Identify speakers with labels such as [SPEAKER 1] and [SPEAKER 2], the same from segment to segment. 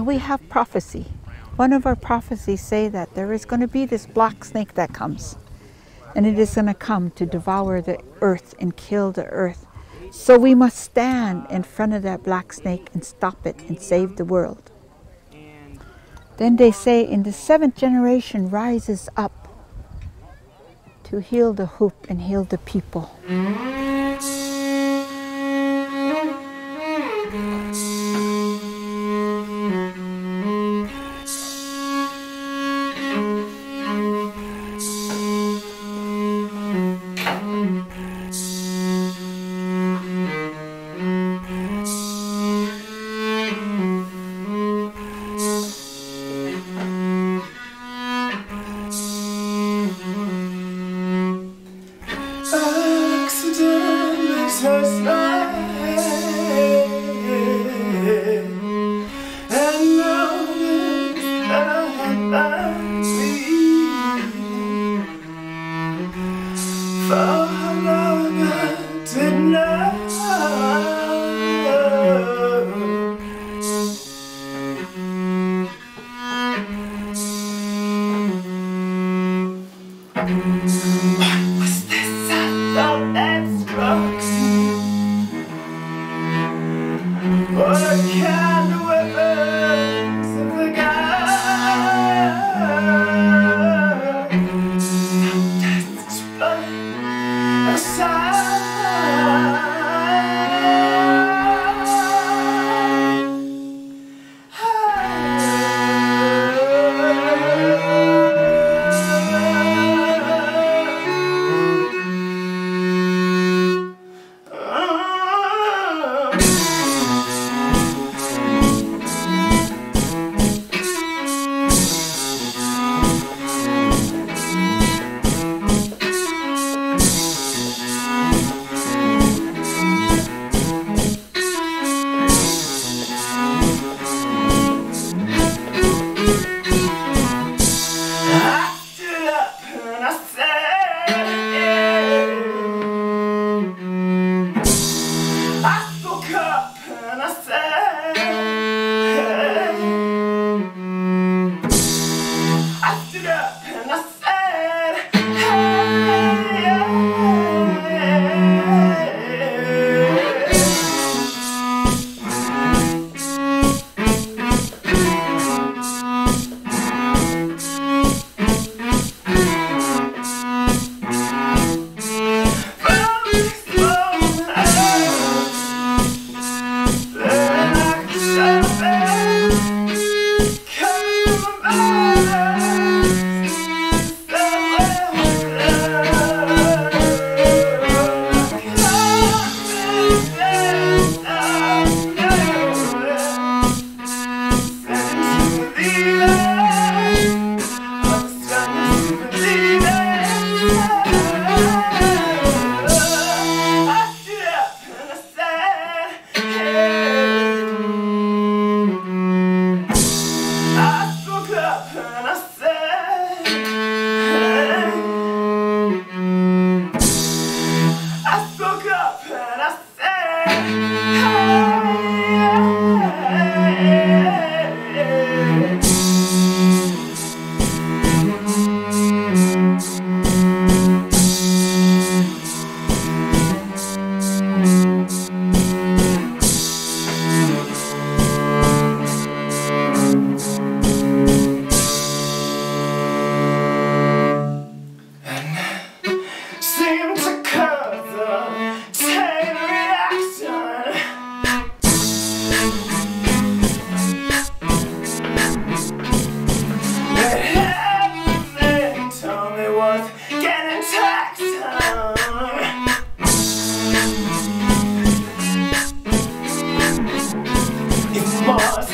[SPEAKER 1] So we have prophecy. One of our prophecies say that there is going to be this black snake that comes. And it is going to come to devour the earth and kill the earth. So we must stand in front of that black snake and stop it and save the world. Then they say in the seventh generation rises up to heal the hoop and heal the people. Come.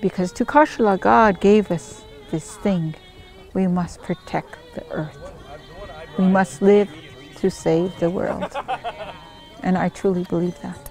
[SPEAKER 2] Because to Kashala, God gave us this thing. We must protect the earth. We must live to save the world. And I truly believe that.